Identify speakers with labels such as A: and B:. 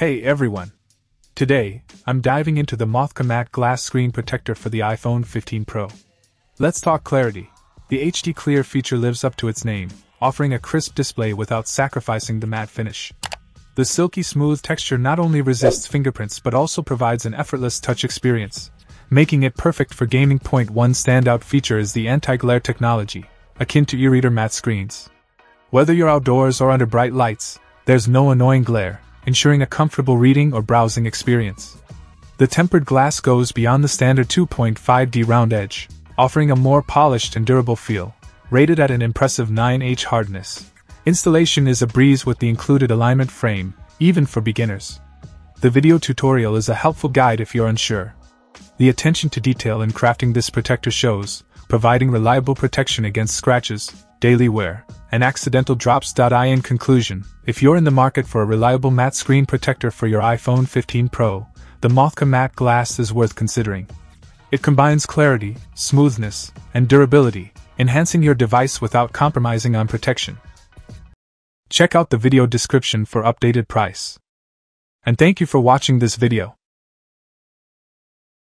A: Hey everyone! Today, I'm diving into the Mothca Matte Glass Screen Protector for the iPhone 15 Pro. Let's talk clarity. The HD Clear feature lives up to its name, offering a crisp display without sacrificing the matte finish. The silky smooth texture not only resists fingerprints but also provides an effortless touch experience, making it perfect for gaming. Point one standout feature is the anti-glare technology, akin to e-reader matte screens. Whether you're outdoors or under bright lights, there's no annoying glare, ensuring a comfortable reading or browsing experience. The tempered glass goes beyond the standard 2.5D round edge, offering a more polished and durable feel, rated at an impressive 9H hardness. Installation is a breeze with the included alignment frame, even for beginners. The video tutorial is a helpful guide if you're unsure. The attention to detail in crafting this protector shows, providing reliable protection against scratches, daily wear, and accidental drops. In conclusion, if you're in the market for a reliable matte screen protector for your iPhone 15 Pro, the Mothca Matte Glass is worth considering. It combines clarity, smoothness, and durability, enhancing your device without compromising on protection. Check out the video description for updated price. And thank you for watching this video.